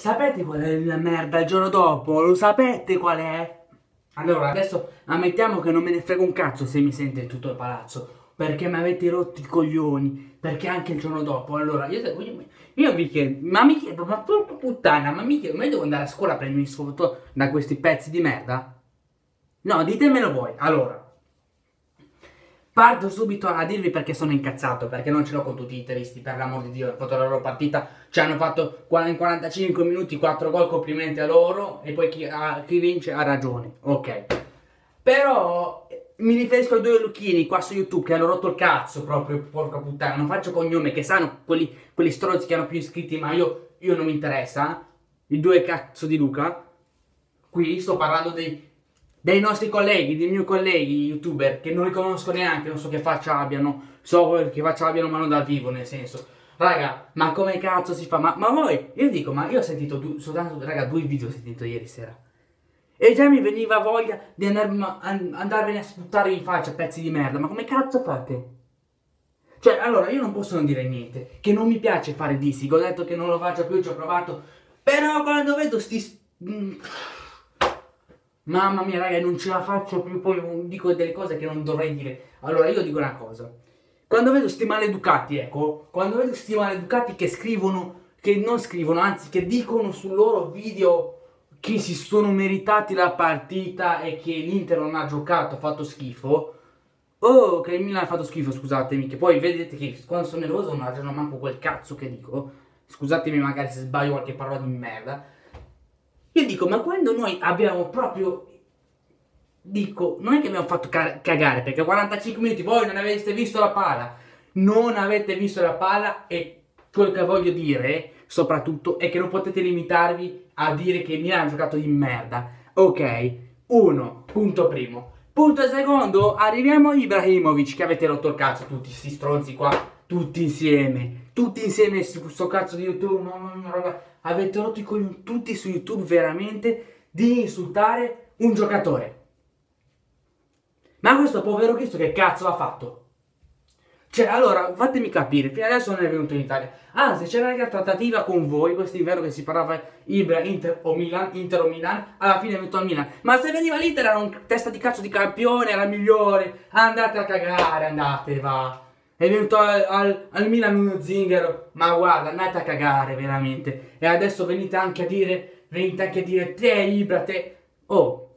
Sapete qual è la merda il giorno dopo? Lo sapete qual è? Allora, adesso ammettiamo che non me ne frega un cazzo se mi sente tutto il palazzo. Perché mi avete rotto i coglioni. Perché anche il giorno dopo. Allora, io, io, io vi chiedo, ma mi chiedo, ma porca puttana, ma mi chiedo, ma io devo andare a scuola a prendermi foto da questi pezzi di merda? No, ditemelo voi. Allora, Parto subito a dirvi perché sono incazzato, perché non ce l'ho con tutti i teristi, per l'amor di Dio, hanno fatto la loro partita, ci hanno fatto in 45 minuti 4 gol, complimenti a loro, e poi chi, a, chi vince ha ragione, ok. Però mi riferisco ai due lucchini qua su YouTube che hanno rotto il cazzo proprio, porca puttana, non faccio cognome, che sanno quelli, quelli stronzi che hanno più iscritti, ma io, io non mi interessa, i due cazzo di Luca, qui sto parlando dei dei nostri colleghi, dei miei colleghi youtuber che non li conosco neanche, non so che faccia abbiano, so che faccia abbiano ma non dal vivo, nel senso. Raga, ma come cazzo si fa? Ma, ma voi, io dico, ma io ho sentito du, soltanto, raga, due video ho sentito ieri sera. E già mi veniva voglia di andar, andarvene a sputtare in faccia pezzi di merda, ma come cazzo fate? Cioè, allora, io non posso non dire niente, che non mi piace fare dissing, ho detto che non lo faccio più, ci ho provato, però quando vedo sti... Mm, Mamma mia, raga, non ce la faccio più, poi dico delle cose che non dovrei dire. Allora, io dico una cosa. Quando vedo sti maleducati, ecco, quando vedo sti maleducati che scrivono, che non scrivono, anzi, che dicono sul loro video che si sono meritati la partita e che l'Inter non ha giocato, ha fatto schifo. Oh, che il Milan ha fatto schifo, scusatemi, che poi vedete che quando sono nervoso non ragiono manco quel cazzo che dico. Scusatemi magari se sbaglio qualche parola di merda. Io dico, ma quando noi abbiamo proprio... Dico, non è che abbiamo fatto cagare, perché 45 minuti voi non avete visto la palla. Non avete visto la palla e quello che voglio dire, soprattutto, è che non potete limitarvi a dire che Milan ha giocato di merda. Ok, uno, punto primo. Punto secondo, arriviamo a Ibrahimovic che avete rotto il cazzo tutti questi stronzi qua, tutti insieme, tutti insieme su questo cazzo di YouTube, mamma mia raga, avete rotto i coglioni tutti su YouTube veramente di insultare un giocatore. Ma questo povero Cristo che cazzo ha fatto? Cioè, allora, fatemi capire, fino adesso non è venuto in Italia. Anzi, c'era una trattativa con voi, quest'inverno che si parlava Ibra, Inter o Milan, Inter o Milan, alla fine è venuto a Milan. Ma se veniva l'Inter era un testa di cazzo di campione, era migliore. Andate a cagare, andate, va è venuto al, al, al Milan uno zingaro, ma guarda, andate a cagare veramente. E adesso venite anche a dire, venite anche a dire, te Ibra, te... Oh,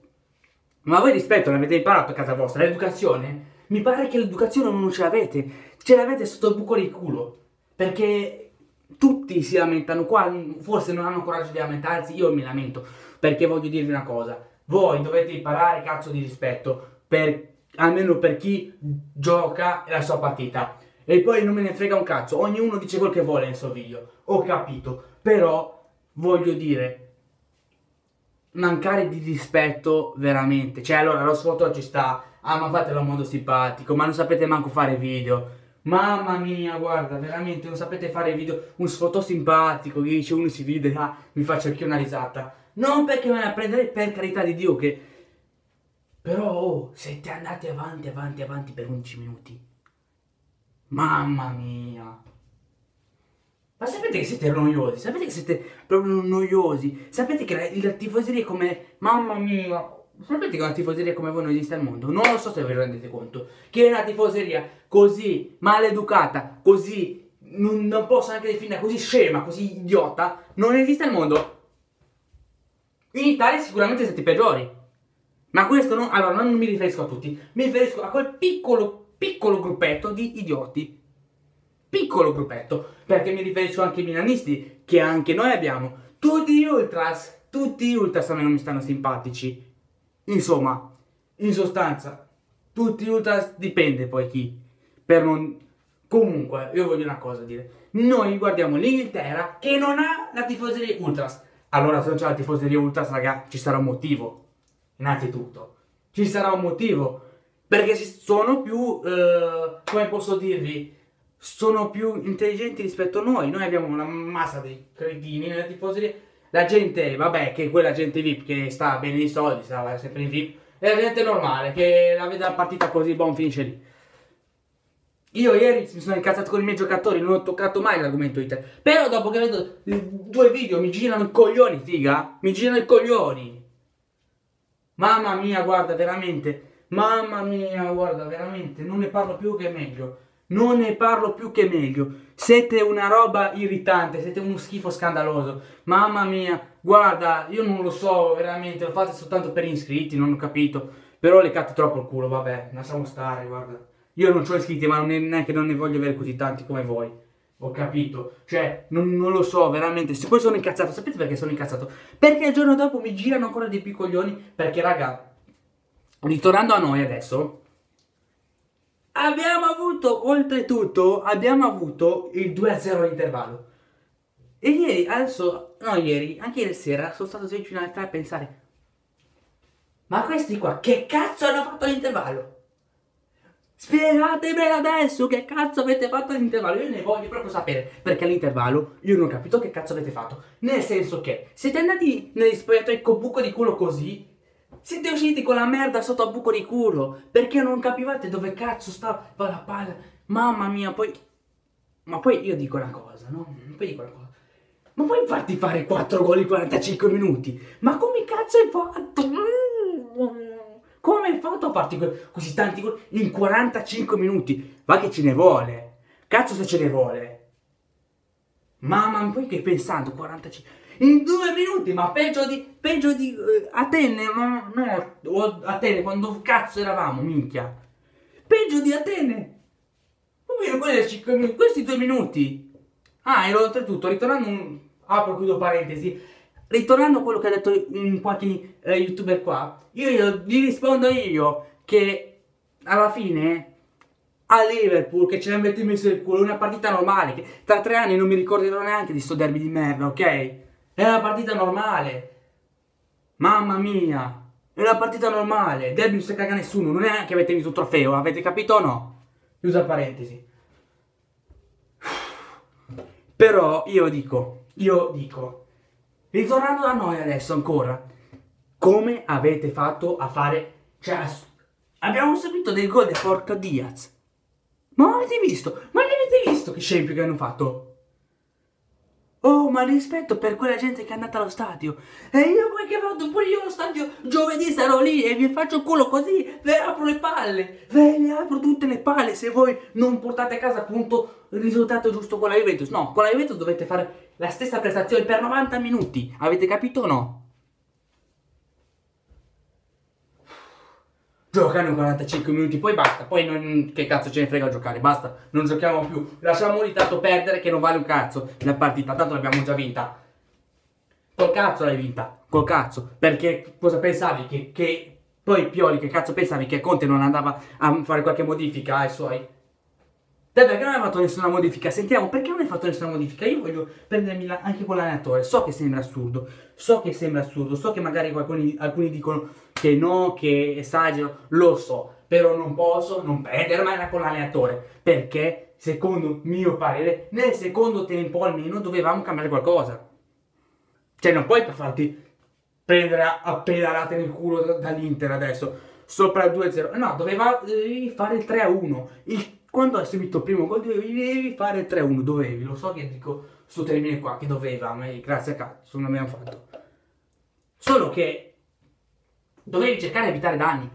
ma voi rispetto l'avete imparato a casa vostra, l'educazione? Mi pare che l'educazione non ce l'avete, ce l'avete sotto il buco di culo. Perché tutti si lamentano qua, forse non hanno coraggio di lamentarsi, io mi lamento. Perché voglio dirvi una cosa, voi dovete imparare cazzo di rispetto per almeno per chi gioca la sua partita. E poi non me ne frega un cazzo, ognuno dice quel che vuole nel suo video, ho capito, però voglio dire, mancare di rispetto veramente, cioè allora lo sfoto ci sta, ah ma fatelo a modo simpatico, ma non sapete manco fare video, Mamma mia, guarda, veramente non sapete fare video, un sfoto simpatico, che dice uno si vede, ah, mi faccio anche una risata. Non perché me la prenderei per carità di Dio che però oh, siete andati avanti, avanti, avanti per 11 minuti. Mamma mia. Ma sapete che siete noiosi? Sapete che siete proprio noiosi? Sapete che la, la tifoseria come... Mamma mia. Sapete che una tifoseria come voi non esiste al mondo? Non lo so se vi rendete conto. Che una tifoseria così maleducata, così... Non, non posso neanche definire così scema, così idiota, non esiste al mondo. In Italia sicuramente siete peggiori. Ma questo non... Allora, non mi riferisco a tutti, mi riferisco a quel piccolo, piccolo gruppetto di idioti. Piccolo gruppetto, perché mi riferisco anche ai milanisti, che anche noi abbiamo. Tutti gli ultras, tutti gli ultras a me non mi stanno simpatici. Insomma, in sostanza, tutti gli ultras dipende poi chi. Per non... Comunque, io voglio una cosa dire. Noi guardiamo l'Inghilterra che non ha la tifoseria ultras. Allora, se non c'è la tifoseria ultras, raga, ci sarà un motivo innanzitutto. Ci sarà un motivo, perché sono più, eh, come posso dirvi, sono più intelligenti rispetto a noi. Noi abbiamo una massa di cretini nella tifoseria. La gente, vabbè, che quella gente VIP che sta bene i soldi, sta sempre in VIP, e la gente normale che la vede la partita così, buon finisce lì. Io ieri mi sono incazzato con i miei giocatori, non ho toccato mai l'argomento Inter. Però dopo che vedo due video mi girano i coglioni, figa. Mi girano i coglioni. Mamma mia, guarda, veramente. Mamma mia, guarda, veramente. Non ne parlo più che meglio. Non ne parlo più che meglio. Siete una roba irritante, siete uno schifo scandaloso. Mamma mia, guarda, io non lo so, veramente. Lo fate soltanto per iscritti, non ho capito. Però le cate troppo il culo, vabbè, lasciamo stare, guarda. Io non ho iscritti, ma non è che non ne voglio avere così tanti come voi. Ho capito. Cioè, non, non, lo so, veramente. Se poi sono incazzato, sapete perché sono incazzato? Perché il giorno dopo mi girano ancora di più coglioni. Perché, raga, ritornando a noi adesso, abbiamo avuto, oltretutto, abbiamo avuto il 2-0 all'intervallo. E ieri, adesso, no ieri, anche ieri sera, sono stato fino alle 3 a pensare, ma questi qua, che cazzo hanno fatto all'intervallo? Spiegatemi adesso che cazzo avete fatto all'intervallo. Io ne voglio proprio sapere. Perché all'intervallo io non ho capito che cazzo avete fatto. Nel senso che siete andati negli spogliatoi con buco di culo così. Siete usciti con la merda sotto a buco di culo. Perché non capivate dove cazzo stava la palla. Mamma mia, poi. Ma poi io dico una cosa, no? Poi dico una cosa. Ma puoi farti fare 4 gol in 45 minuti? Ma come cazzo hai fatto? Come hai fatto a farti così tanti gol in 45 minuti? Va che ce ne vuole. Cazzo se ce ne vuole. Mamma, poi che pensando 45 in due minuti, ma peggio di peggio di uh, Atene, no, no, Atene quando cazzo eravamo, minchia. Peggio di Atene. Come quelli 5 minuti, questi due minuti. Ah, e oltretutto, ritornando un apro chiudo parentesi, ritornando a quello che ha detto un qualche eh, youtuber qua, io gli rispondo io che alla fine a Liverpool che ce l'avete messo il culo, una partita normale, che tra tre anni non mi ricorderò neanche di sto derby di merda, ok? È una partita normale. Mamma mia, è una partita normale, derby non si caga nessuno, non è che avete vinto un trofeo, avete capito o no? Chiusa parentesi. Però io dico, io dico, Ritornando da noi adesso ancora, come avete fatto a fare... Cioè, abbiamo subito dei gol di porca Diaz. Ma avete visto? Ma li avete visto che scempio che hanno fatto? Oh, ma rispetto per quella gente che è andata allo stadio. E io poi che vado pure io allo stadio giovedì sarò lì e vi faccio il culo così, ve apro le palle. Ve le apro tutte le palle se voi non portate a casa appunto il risultato giusto con la Juventus. No, con la Juventus dovete fare la stessa prestazione per 90 minuti. Avete capito o no? Giocano 45 minuti, poi basta, poi non, che cazzo ce ne frega a giocare, basta, non giochiamo più, lasciamo lì tanto perdere che non vale un cazzo la partita, tanto l'abbiamo già vinta. Col cazzo l'hai vinta, col cazzo, perché cosa pensavi che, che poi Pioli, che cazzo pensavi che Conte non andava a fare qualche modifica ai suoi? Dai, perché non hai fatto nessuna modifica? Sentiamo, perché non hai fatto nessuna modifica? Io voglio prendermi la, anche con l'allenatore. So che sembra assurdo, so che sembra assurdo, so che magari alcuni, alcuni dicono che no, che esagero, lo so, però non posso non prendermela con l'allenatore, perché secondo mio parere, nel secondo tempo almeno dovevamo cambiare qualcosa. Cioè non puoi farti prendere a pedalate nel culo dall'Inter adesso, sopra il 2-0. No, dovevi fare il 3-1. Il quando hai subito il primo gol dovevi fare 3-1, dovevi, lo so che dico sto termine qua, che doveva, ma grazie a cazzo non abbiamo fatto. Solo che dovevi cercare di evitare danni.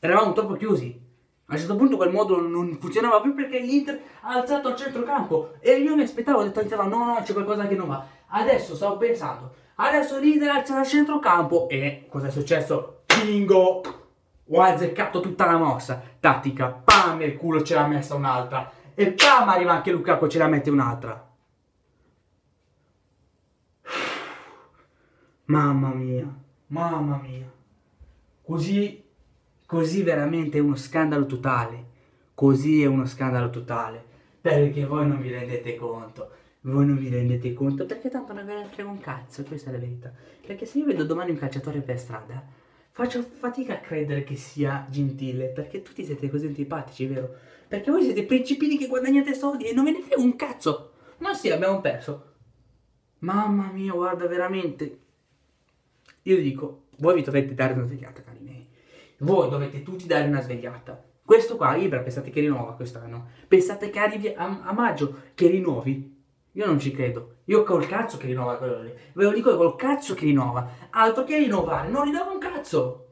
Eravamo troppo chiusi. A un certo punto quel modulo non funzionava più perché l'Inter ha alzato al centrocampo e io mi aspettavo, ho detto no no c'è qualcosa che non va. Adesso stavo pensando, adesso l'Inter alza al centrocampo e cosa è successo? Bingo! Ho azzeccato tutta la mossa. Tattica, pam, culo ce l'ha messa un'altra. E pam, arriva anche Lukaku ce la mette un'altra. Mamma mia, mamma mia. Così, così veramente è uno scandalo totale. Così è uno scandalo totale. Perché voi non vi rendete conto. Voi non vi rendete conto perché tanto non ve ne frega un cazzo, questa è la verità. Perché se io vedo domani un calciatore per strada, Faccio fatica a credere che sia gentile, perché tutti siete così antipatici, vero? Perché voi siete principini che guadagnate soldi e non ve ne frega un cazzo. Ma sì, abbiamo perso. Mamma mia, guarda, veramente. Io dico, voi vi dovete dare una svegliata, cari miei. Voi dovete tutti dare una svegliata. Questo qua, Ibra, pensate che rinnova quest'anno? Pensate che arrivi a, a maggio, che rinnovi? Io non ci credo. Io col cazzo che rinnova quello lì. Ve lo dico col cazzo che rinnova. Altro che rinnovare, non rinnova un cazzo.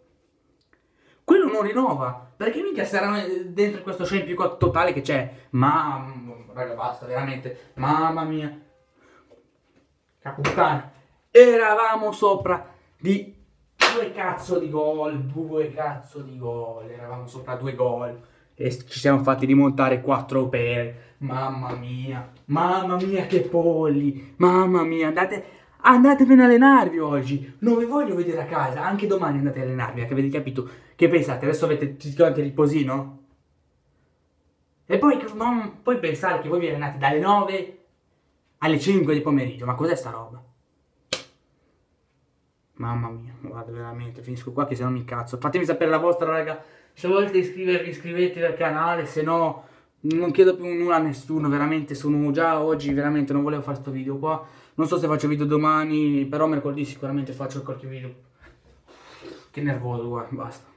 Quello non rinnova. Perché mica saranno dentro questo scempio totale che c'è. Ma, raga, basta, veramente. Mamma mia. Caputtana. Eravamo sopra di due cazzo di gol. Due cazzo di gol. Eravamo sopra due gol e ci siamo fatti rimontare quattro pere. Mamma mia, mamma mia che polli, mamma mia, andate, andatevene a allenarvi oggi, non vi voglio vedere a casa, anche domani andate a allenarvi, che avete capito? Che pensate, adesso avete anche riposino? E poi non puoi pensare che voi vi allenate dalle 9 alle 5 di pomeriggio, ma cos'è sta roba? Mamma mia, guarda veramente, finisco qua che se no mi incazzo. Fatemi sapere la vostra raga se volete iscrivervi iscrivetevi al canale, se no non chiedo più nulla a nessuno, veramente sono già oggi, veramente non volevo fare questo video qua. Non so se faccio video domani, però mercoledì sicuramente faccio qualche video. Che nervoso, guarda, basta.